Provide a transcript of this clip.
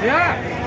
Yeah.